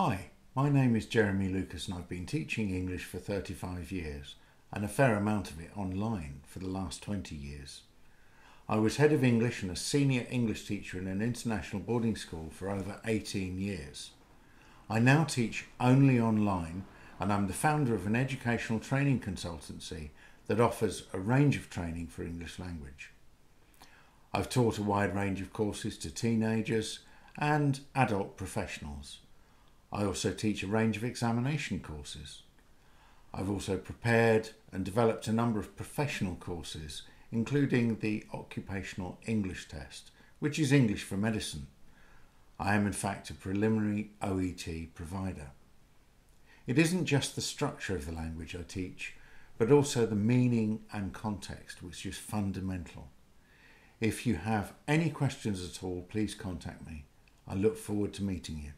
Hi, my name is Jeremy Lucas and I've been teaching English for 35 years and a fair amount of it online for the last 20 years. I was head of English and a senior English teacher in an international boarding school for over 18 years. I now teach only online and I'm the founder of an educational training consultancy that offers a range of training for English language. I've taught a wide range of courses to teenagers and adult professionals. I also teach a range of examination courses. I've also prepared and developed a number of professional courses, including the Occupational English Test, which is English for medicine. I am in fact a preliminary OET provider. It isn't just the structure of the language I teach, but also the meaning and context, which is fundamental. If you have any questions at all, please contact me. I look forward to meeting you.